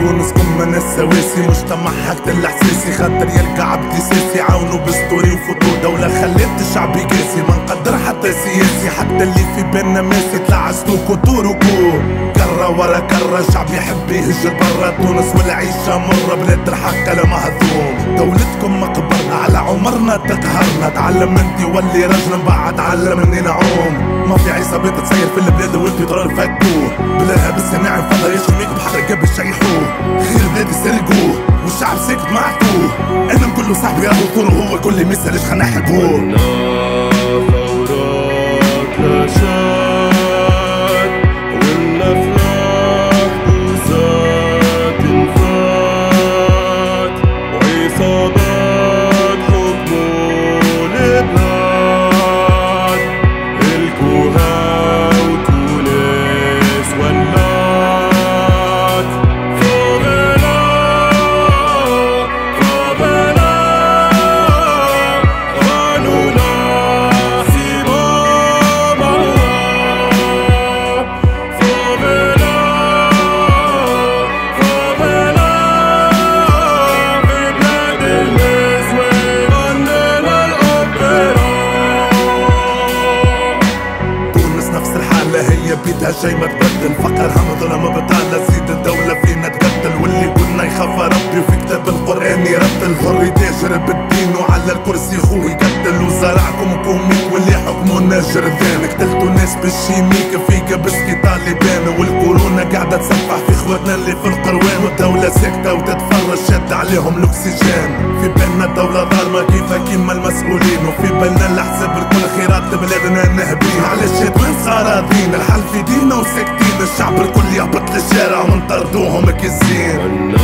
في تونس كل من السواسي مجتمع حاجة الإحساسي. خاطر يلقى عبد ساسي عاونوا بستوري وفوتو دولة خلت الشعب يقاسي. ما نقدر حتى سياسي حتى اللي في بالنا ماسي تلعستو كوتوركو كرة ورا كرة شعب يحب يهجر برا. تونس والعيشة مرة بلاد الحق لا مهضوم دولتكم مقبرة على عمرنا تقهرنا. تعلم انت ولي رجل بعد علمني نعوم. ما في عصابات تصير في البلاد والبترول فكوه بلاها بالسماع انفضل يشميك بحر قبل شيحوه خير بلادي سرقوه والشعب ساكت معتوه أنا نقول صاحبي ابو طول هو كل مثال إيش خلينا نحبوه. بيدها شي ما تبدل. فقرها مظلمة بطالة زيد الدولة فينا تقتل. واللي قلنا يخاف ربي وفي كتاب القرآن يرتل. حر يتاجر بالدين وعلى الكرسي خوه يقتل. وزرعكم كوميك واللي حكمونا جرذان قتلتوا ناس بالشيميك في كبسكي طالبان. والكورونا قاعدة تسفح في اخواتنا اللي في القروان. والدولة ساكتة وتتفرج شد عليهم الأكسجين. في بالنا الدولة ظالمة كيف كيما المسؤولين. وفي بالنا الحساب الكل خيرات بلادنا نهبين. علاش هاد وين صارادين الحل في دينا وساكتين. الشعب الكل يهبط للشارع ونطردوهم كزين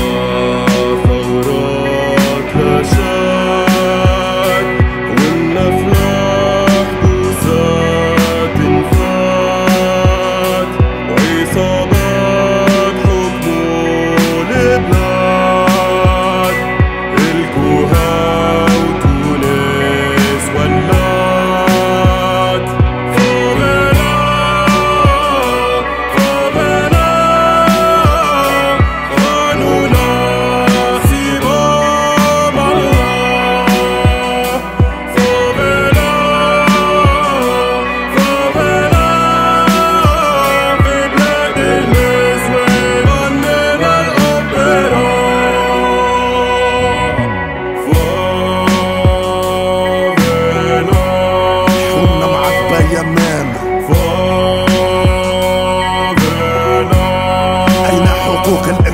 walking.